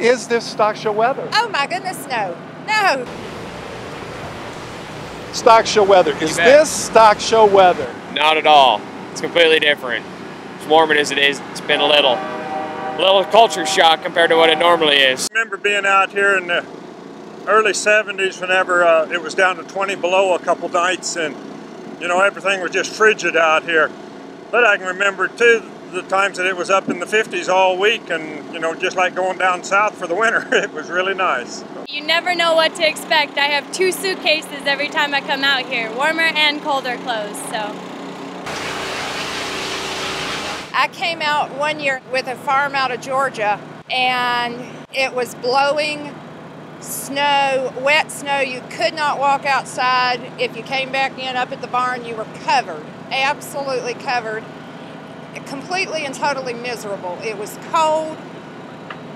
Is this stock show weather? Oh my goodness, no. No. Stock show weather. Is this stock show weather? Not at all. It's completely different. As warm as it is, it's been a little, a little culture shock compared to what it normally is. I remember being out here in the early 70s whenever uh, it was down to 20 below a couple nights and you know everything was just frigid out here but i can remember too the times that it was up in the 50s all week and you know just like going down south for the winter it was really nice You never know what to expect. I have two suitcases every time I come out here, warmer and colder clothes, so. I came out one year with a farm out of Georgia and it was blowing snow, wet snow. You could not walk outside. If you came back in up at the barn, you were covered, absolutely covered, completely and totally miserable. It was cold,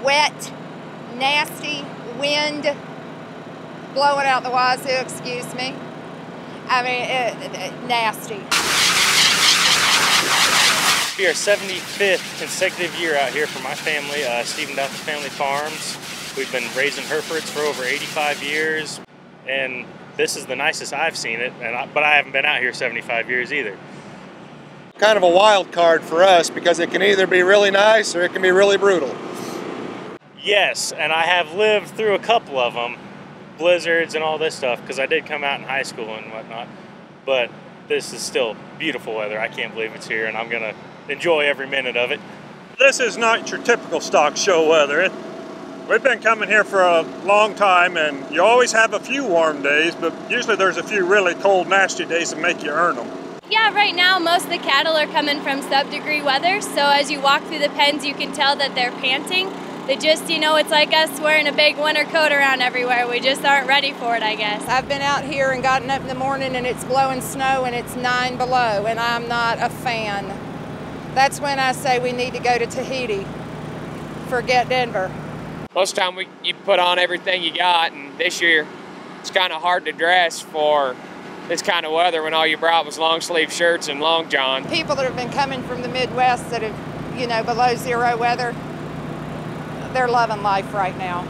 wet, nasty, wind blowing out the wazoo, excuse me. I mean, it, it- nasty. be our 75th consecutive year out here for my family, uh, Stephen Duffy Family Farms. We've been raising Herefords for over 85 years, and this is the nicest I've seen it. And I, but I haven't been out here 75 years either. Kind of a wild card for us because it can either be really nice or it can be really brutal. Yes, and I have lived through a couple of them, blizzards and all this stuff, because I did come out in high school and whatnot. But this is still beautiful weather. I can't believe it's here, and I'm gonna enjoy every minute of it. this is not your typical stock show weather it, we've been coming here for a long time and you always have a few warm days but usually there's a few really cold nasty days that make you earn them Yeah, right now most of the cattle are coming from sub-degree weather, so as you walk through the pens, you can tell that they're panting. They just, you know, it's like us wearing a big winter coat around everywhere. We just aren't ready for it, I guess. I've been out here and gotten up in the morning and it's blowing snow and it's nine below, and I'm not a fan. That's when I say we need to go to Tahiti. Forget Denver. Most time we, you put on everything you got, and this year it's kind of hard to dress for this kind of weather when all you brought was long sleeve shirts and long john. People that have been coming from the Midwest that have, you know, below zero weather, they're loving life right now.